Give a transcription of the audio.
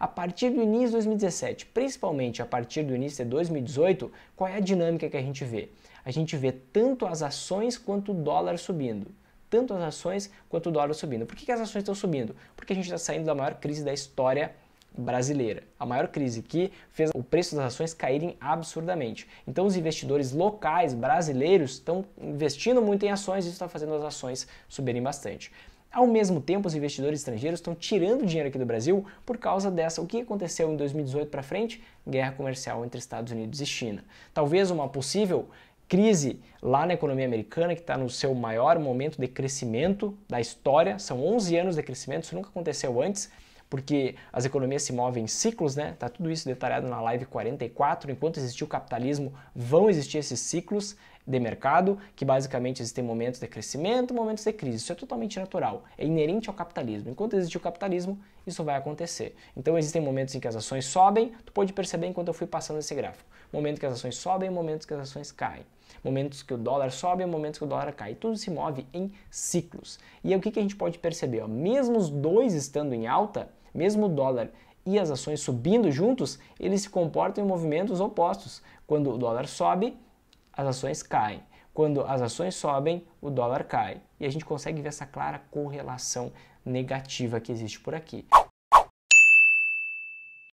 A partir do início de 2017, principalmente a partir do início de 2018, qual é a dinâmica que a gente vê? A gente vê tanto as ações quanto o dólar subindo tanto as ações quanto o dólar subindo. Por que, que as ações estão subindo? Porque a gente está saindo da maior crise da história brasileira. A maior crise que fez o preço das ações caírem absurdamente. Então os investidores locais brasileiros estão investindo muito em ações e isso está fazendo as ações subirem bastante. Ao mesmo tempo, os investidores estrangeiros estão tirando dinheiro aqui do Brasil por causa dessa. O que aconteceu em 2018 para frente? Guerra comercial entre Estados Unidos e China. Talvez uma possível crise lá na economia americana, que está no seu maior momento de crescimento da história. São 11 anos de crescimento, isso nunca aconteceu antes porque as economias se movem em ciclos, né? Tá tudo isso detalhado na live 44. Enquanto existir o capitalismo, vão existir esses ciclos de mercado, que basicamente existem momentos de crescimento, momentos de crise. Isso é totalmente natural, é inerente ao capitalismo. Enquanto existir o capitalismo, isso vai acontecer. Então existem momentos em que as ações sobem, tu pode perceber enquanto eu fui passando esse gráfico. Momentos que as ações sobem, momentos que as ações caem. Momentos que o dólar sobe, momentos que o dólar cai. Tudo se move em ciclos. E aí o que, que a gente pode perceber? Ó? Mesmo os dois estando em alta, mesmo o dólar e as ações subindo juntos, eles se comportam em movimentos opostos. Quando o dólar sobe, as ações caem. Quando as ações sobem, o dólar cai. E a gente consegue ver essa clara correlação negativa que existe por aqui.